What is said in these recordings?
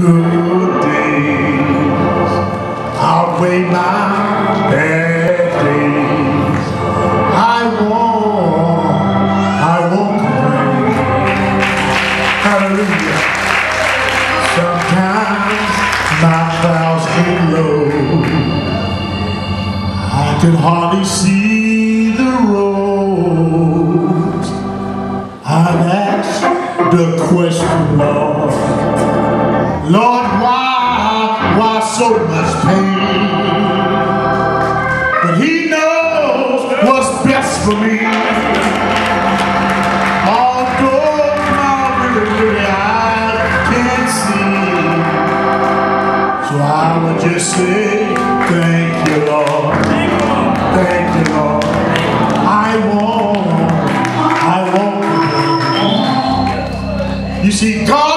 good days outweigh my bad days. I won't, I won't complain. Hallelujah. Sometimes my clouds get low. I can hardly see the road. I've asked the question, Lord. Lord, why, why so much pain? But he knows what's best for me. Although my really, really eyes can't see. So I would just say, thank you, Lord. Thank you, Lord. I won't, I won't. You see, God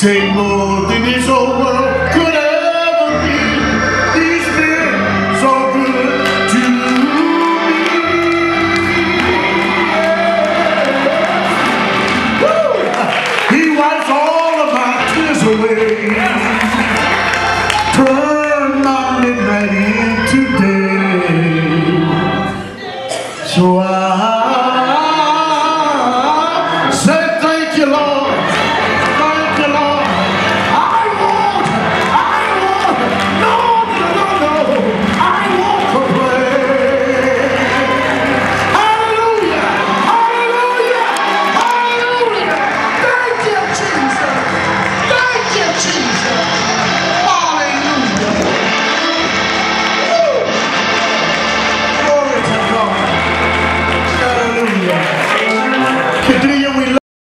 Say more than this old world could ever be. He's been so good to me. Woo! He wipes all of my tears away. Turn my midnight into day. So I